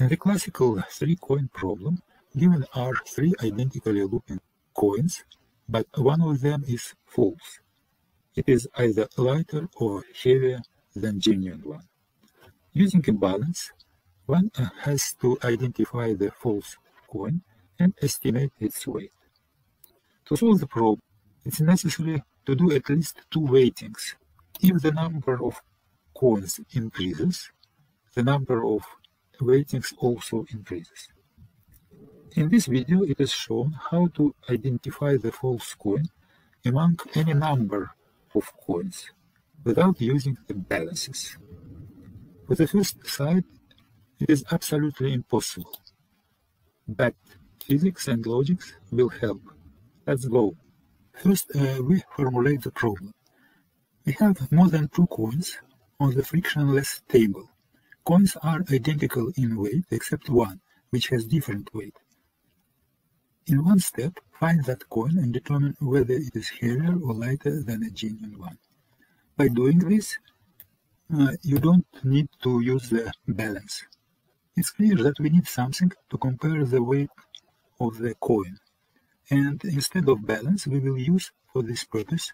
In the classical three-coin problem, given are three identically looping coins, but one of them is false. It is either lighter or heavier than genuine one. Using a balance, one has to identify the false coin and estimate its weight. To solve the problem, it's necessary to do at least two weightings. If the number of coins increases, the number of weightings also increases. In this video, it is shown how to identify the false coin among any number of coins without using the balances. For the first side, it is absolutely impossible. But physics and logic will help. Let's go. First, uh, we formulate the problem. We have more than two coins on the frictionless table. Coins are identical in weight except one, which has different weight. In one step, find that coin and determine whether it is heavier or lighter than a genuine one. By doing this, uh, you don't need to use the balance. It's clear that we need something to compare the weight of the coin. And instead of balance, we will use for this purpose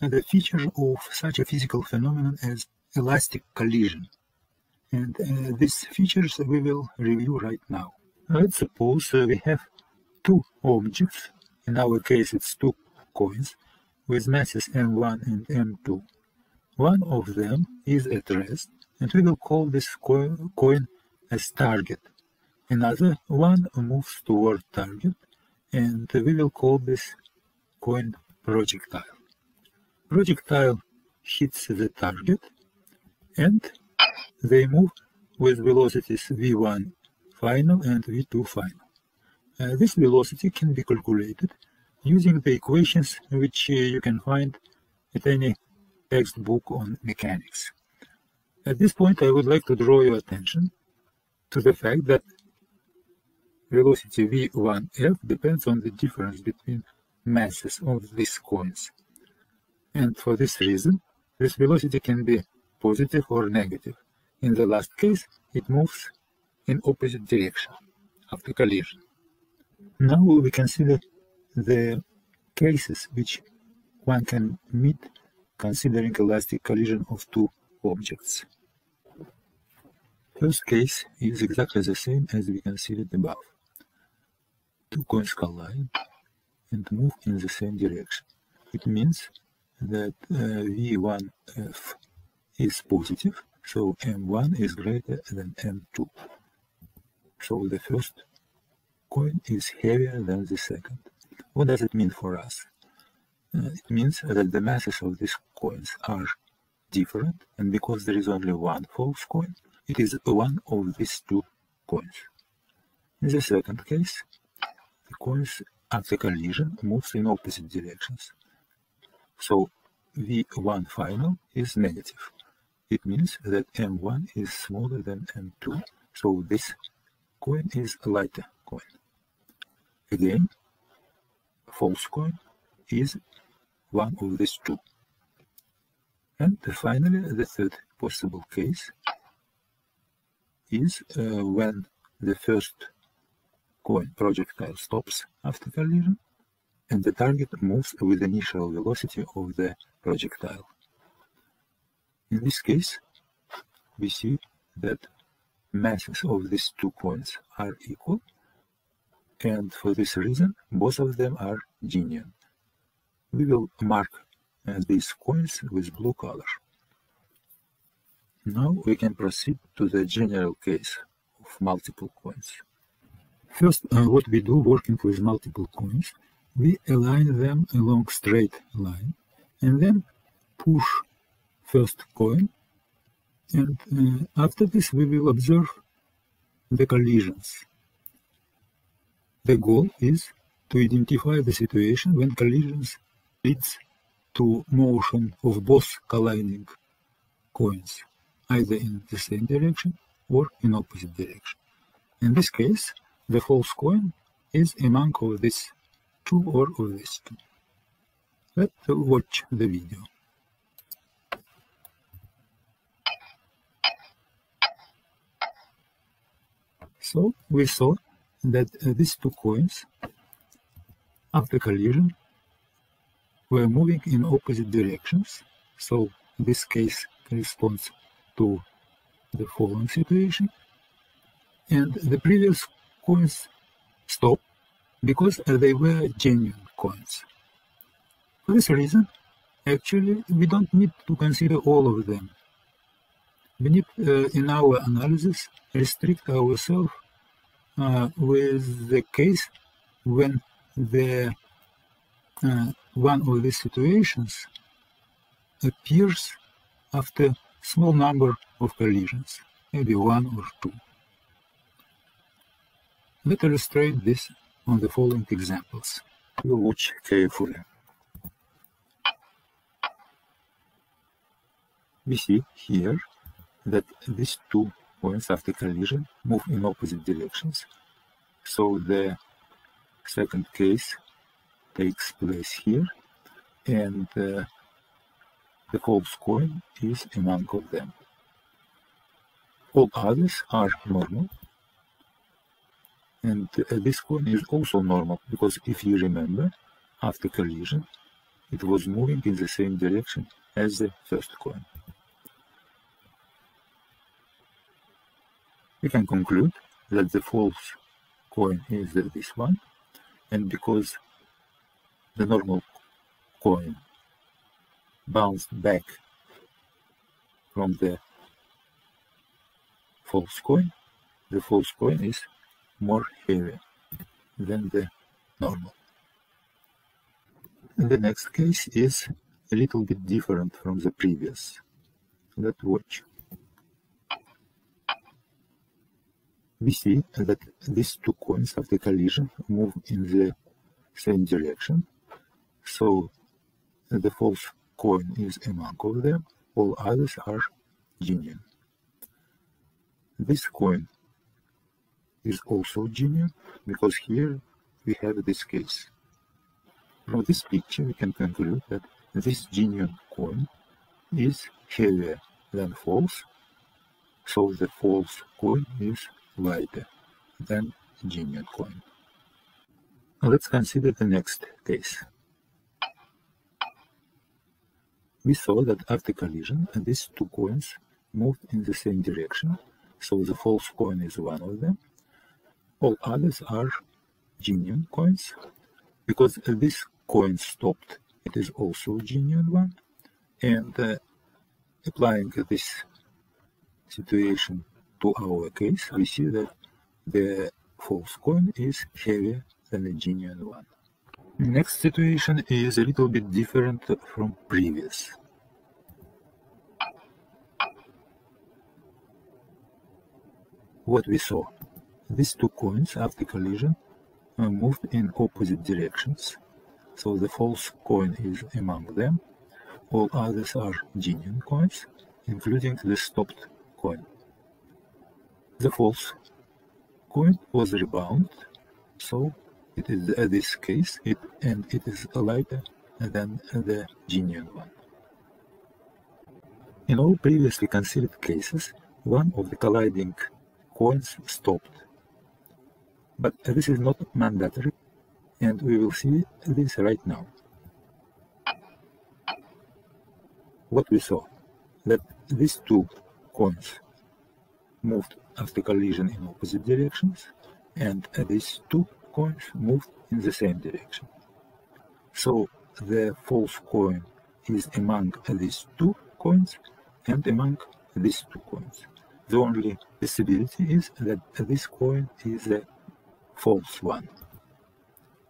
the feature of such a physical phenomenon as elastic collision. And uh, these features we will review right now. Let's suppose uh, we have two objects, in our case it's two coins, with masses m1 and m2. One of them is at rest, and we will call this coin as target. Another one moves toward target, and we will call this coin projectile. Projectile hits the target, and they move with velocities v1 final and v2 final. Uh, this velocity can be calculated using the equations which uh, you can find at any textbook on mechanics. At this point, I would like to draw your attention to the fact that velocity v1f depends on the difference between masses of these coins. And for this reason, this velocity can be positive or negative. In the last case, it moves in opposite direction after collision. Now we consider the cases which one can meet considering elastic collision of two objects. First case is exactly the same as we considered above. Two coins collide and move in the same direction. It means that uh, V1F is positive, so M1 is greater than M2. So the first coin is heavier than the second. What does it mean for us? Uh, it means that the masses of these coins are different, and because there is only one false coin, it is one of these two coins. In the second case, the coins at the collision moves in opposite directions. So V1 final is negative. It means that M1 is smaller than M2, so this coin is a lighter coin. Again, false coin is one of these two. And finally, the third possible case is uh, when the first coin projectile stops after collision and the target moves with the initial velocity of the projectile. In this case, we see that masses of these two coins are equal and for this reason both of them are genuine. We will mark uh, these coins with blue color. Now we can proceed to the general case of multiple coins. First, uh, what we do working with multiple coins, we align them along straight line and then push first coin and uh, after this we will observe the collisions. The goal is to identify the situation when collisions leads to motion of both colliding coins, either in the same direction or in opposite direction. In this case, the false coin is among of these two or of these two. Let's watch the video. So we saw that uh, these two coins after collision were moving in opposite directions. So this case corresponds to the following situation. And the previous coins stopped because they were genuine coins. For this reason, actually, we don't need to consider all of them. We need, uh, in our analysis, restrict ourselves with the case when the uh, one of these situations appears after small number of collisions, maybe one or two. Let's illustrate this on the following examples. You watch carefully. We see here that these two points after collision move in opposite directions. So the second case takes place here and uh, the false coin is among them. All others are normal and uh, this coin is also normal because if you remember after collision it was moving in the same direction as the first coin. We can conclude that the false coin is this one and because the normal coin bounced back from the false coin, the false coin is more heavy than the normal. The next case is a little bit different from the previous. Let's watch. We see that these two coins after collision move in the same direction. So the false coin is among of them, all others are genuine. This coin is also genuine because here we have this case. From this picture we can conclude that this genuine coin is heavier than false, so the false coin is lighter than genuine coin. Let's consider the next case. We saw that after collision these two coins moved in the same direction, so the false coin is one of them. All others are genuine coins. Because this coin stopped, it is also a genuine one. And uh, applying this situation to our case, we see that the false coin is heavier than the genuine one. Next situation is a little bit different from previous. What we saw. These two coins after collision moved in opposite directions, so the false coin is among them. All others are genuine coins, including the stopped coin. The false coin was rebound, so it is uh, this case, it, and it is lighter than the genuine one. In all previously considered cases, one of the colliding coins stopped. But this is not mandatory, and we will see this right now. What we saw, that these two coins moved after collision in opposite directions, and these two coins moved in the same direction. So the false coin is among these two coins and among these two coins. The only possibility is that this coin is a false one,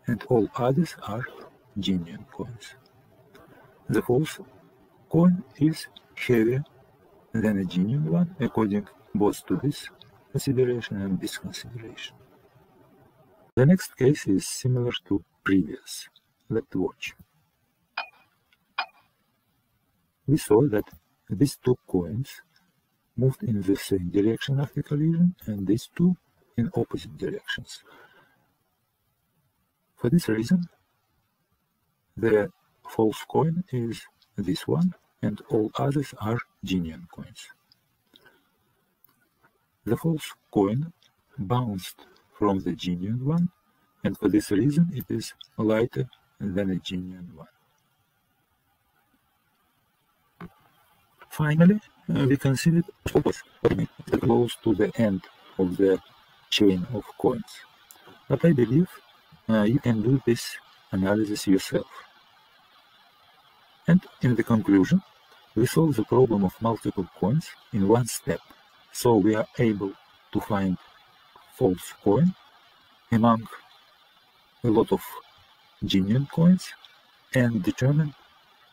and all others are genuine coins. The false coin is heavier than a genuine one according both to this consideration and this consideration. The next case is similar to previous. Let's watch. We saw that these two coins moved in the same direction after collision and these two in opposite directions. For this reason, the false coin is this one and all others are genuine coins. The false coin bounced from the genuine one, and for this reason it is lighter than a genuine one. Finally, uh, we considered opus close to the end of the chain of coins. But I believe uh, you can do this analysis yourself. And in the conclusion, we solve the problem of multiple coins in one step, so we are able to find false coin among a lot of genuine coins and determine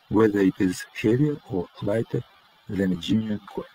whether it is heavier or lighter than a genuine coin.